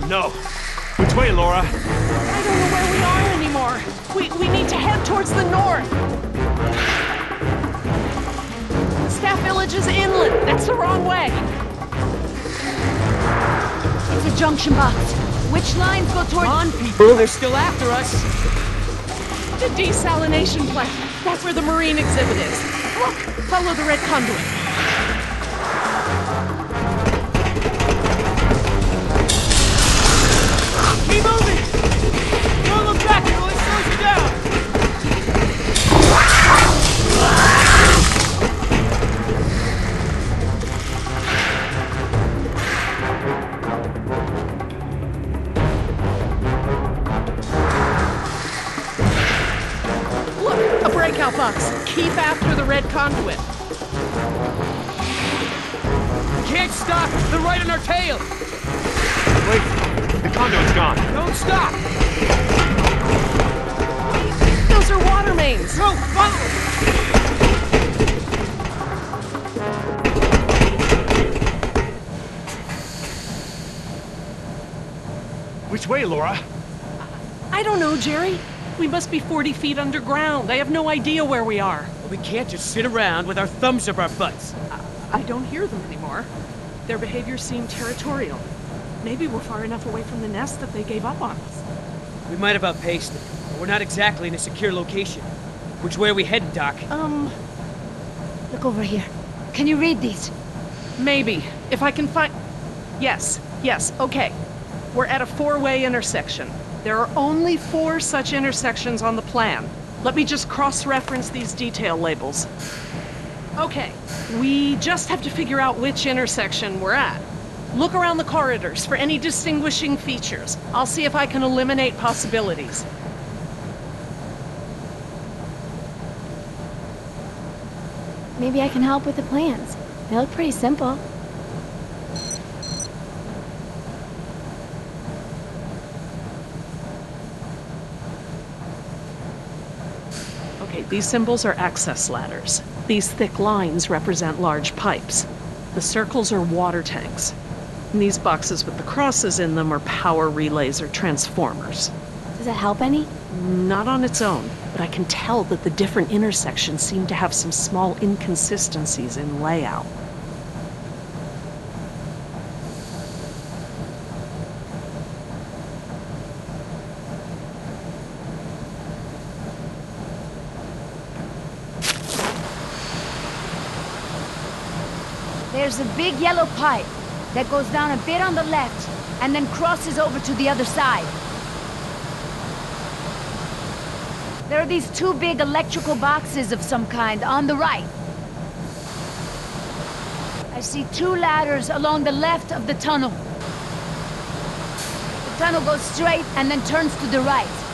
Oh no. Which way, Laura? I don't know where we are anymore. We, we need to head towards the north. Staff Village is inland. That's the wrong way. It's a junction box. Which lines go towards... Come on, people, they're still after us. The desalination plant. That's where the marine exhibit is. Look, follow the red conduit. Look, a. Keep after the red conduit. Can't stop! They're right on our tail! Wait, the conduit's gone. Don't stop! Those are water mains. Go, follow! Which way, Laura? I don't know, Gerry. We must be 40 feet underground. I have no idea where we are. Well, we can't just sit around with our thumbs up our butts. I don't hear them anymore. Their behavior seemed territorial. Maybe we're far enough away from the nest that they gave up on us. We might have outpaced them, but we're not exactly in a secure location. Which way are we heading, Doc? Um, Look over here. Can you read these? maybe. If I can find... Yes, yes, okay. We're at a four-way intersection. There are only four such intersections on the plan. Let me just cross-reference these detail labels. Okay, we just have to figure out which intersection we're at. Look around the corridors for any distinguishing features. I'll see if I can eliminate possibilities. Maybe I can help with the plans. They look pretty simple. Okay, these symbols are access ladders. These thick lines represent large pipes. The circles are water tanks. And these boxes with the crosses in them are power relays or transformers. Does that help any? Not on its own, but I can tell that the different intersections seem to have some small inconsistencies in layout. There's a big yellow pipe that goes down a bit on the left and then crosses over to the other side. There are these two big electrical boxes of some kind on the right. I see two ladders along the left of the tunnel. The tunnel goes straight and then turns to the right.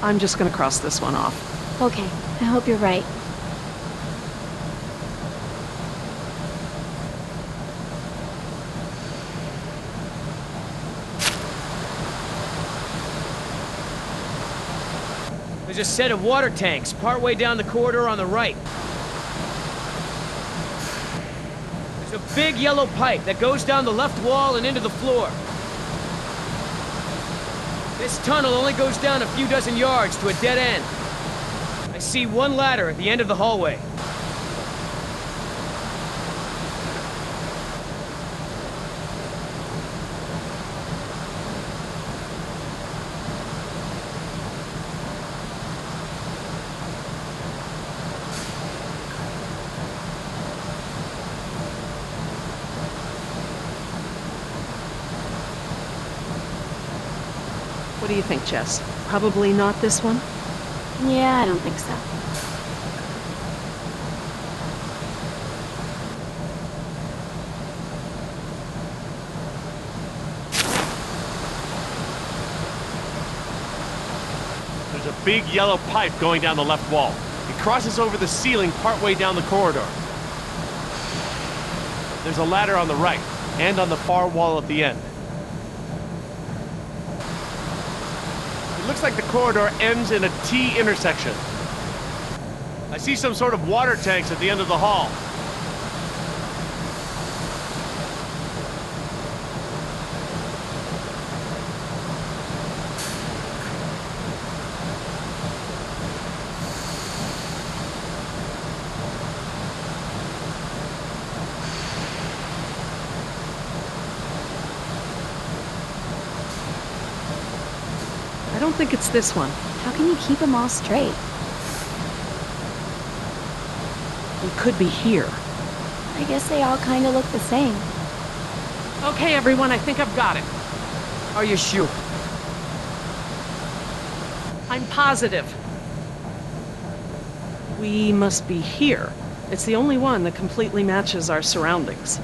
I'm just gonna cross this one off. Okay, I hope you're right. There's a set of water tanks partway down the corridor on the right. There's a big yellow pipe that goes down the left wall and into the floor. This tunnel only goes down a few dozen yards to a dead end. I see one ladder at the end of the hallway. What do you think, Jess? Probably not this one? Yeah, I don't think so. There's a big yellow pipe going down the left wall. It crosses over the ceiling partway down the corridor. There's a ladder on the right, and on the far wall at the end. Looks like the corridor ends in a T intersection. I see some sort of water tanks at the end of the hall. I don't think it's this one. How can you keep them all straight? We could be here. I guess they all kind of look the same. Okay, everyone, I think I've got it. Are you sure? I'm positive. We must be here. It's the only one that completely matches our surroundings.